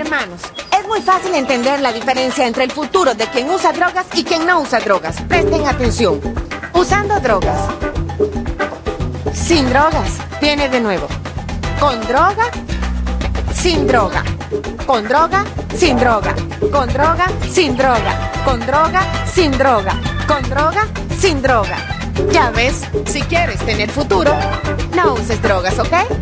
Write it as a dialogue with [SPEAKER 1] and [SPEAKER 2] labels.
[SPEAKER 1] Hermanos, es muy fácil entender la diferencia entre el futuro de quien usa drogas y quien no usa drogas. Presten atención. Usando drogas. Sin drogas. Viene de nuevo. Con droga. Sin droga. Con droga. Sin droga. Con droga. Sin droga. Con droga. Sin droga. Con droga. Sin droga. Ya ves, si quieres tener futuro, no uses drogas, ¿ok?